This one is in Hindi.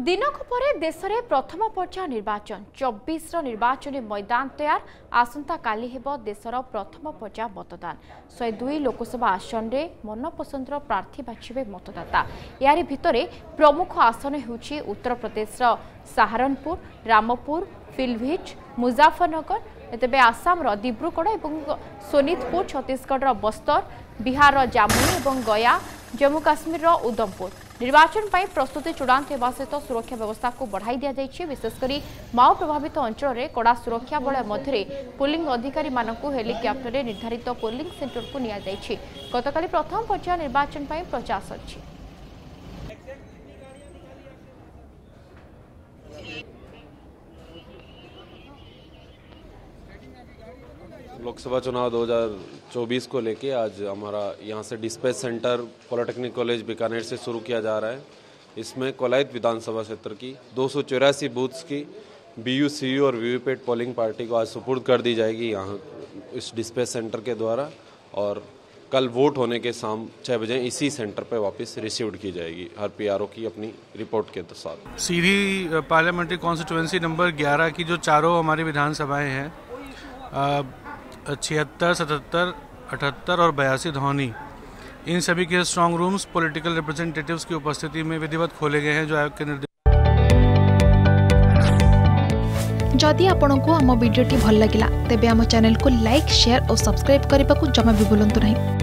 ଦିନକ ପରେ ଦେଶରେ ପ୍ରଥମ ପର୍ଯ୍ୟାୟ ନିର୍ବାଚନ ଚବିଶର ନିର୍ବାଚନୀ ମଇଦାନ ତୟାର ଆସନ୍ତାକାଲି ହେବ ଦେଶର ପ୍ରଥମ ପର୍ଯ୍ୟାୟ ମତଦାନ ଶହେ ଦୁଇ ଲୋକସଭା ଆସନରେ ମନପସନ୍ଦର ପ୍ରାର୍ଥୀ ବାଛିବେ ମତଦାତା ଏହାରି ଭିତରେ ପ୍ରମୁଖ ଆସନ ହେଉଛି ଉତ୍ତରପ୍ରଦେଶର ସାହାରନପୁର ରାମପୁର ଫିଲଭିଟ୍ ମୁଜାଫରନଗର ତେବେ ଆସାମର ଦିବ୍ରୁଗଡ଼ ଏବଂ ସୋନିତପୁର ଛତିଶଗଡ଼ର ବସ୍ତର ବିହାରର ଜାମୁଇ ଏବଂ ଗୟା ଜମ୍ମୁ କାଶ୍ମୀରର ଉଧମପୁର ନିର୍ବାଚନ ପାଇଁ ପ୍ରସ୍ତୁତି ଚୂଡ଼ାନ୍ତ ହେବା ସହିତ ସୁରକ୍ଷା ବ୍ୟବସ୍ଥାକୁ ବଢ଼ାଇ ଦିଆଯାଇଛି। ବିଶେଷକରି ମାଓ ପ୍ରଭାବିତ ଅଞ୍ଚଳରେ କଡ଼ା ସୁରକ୍ଷା ବଳୟ ମଧ୍ୟରେ ପୋଲିଂ ଅଧିକାରୀମାନଙ୍କୁ ହେଲିକପ୍ଟରରେ ନିର୍ଦ୍ଧାରିତ ପୋଲିଂ ସେଣ୍ଟରକୁ ନିଆଯାଇଛି। ଗତକାଲି ପ୍ରଥମ ପର୍ଯ୍ୟାୟ ନିର୍ବାଚନ ପାଇଁ ପ୍ରଚାର ସରିଛି लोकसभा चुनाव 2024 को लेके आज हमारा यहाँ से dispatch centre polytechnic college Bikaner से शुरू किया जा रहा है। इसमें कोलायत विधानसभा क्षेत्र की, दो सौ चौरासी बूथ्स की बी यू सी यू और V V VVPAT polling party को आज सुपुर्द कर दी जाएगी यहाँ इस डिस्पैच सेंटर के द्वारा और कल वोट होने के शाम छः बजे इसी सेंटर पर वापस रिसीव्ड की जाएगी। हर पीआरओ की अपनी रिपोर्ट के साथ। सीधी पार्लियामेंट्री कॉन्स्टिट्यूंसी नंबर 11 की जो चारों हमारी विधानसभाएँ हैं छिहत्तर, सतहत्तर, अठहत्तर और बयासी धोनी इन सभी के स्ट्रांग रूम्स पॉलिटिकल रिप्रेजेंटेटिव्स की उपस्थिति में विधिवत खोले गए हैं जो आयोग के निर्देश जदि आपण को आम भिडी भल लगा तेब आम को लाइक शेयर और सब्सक्राइब करने को जमा भी बुलां नहीं।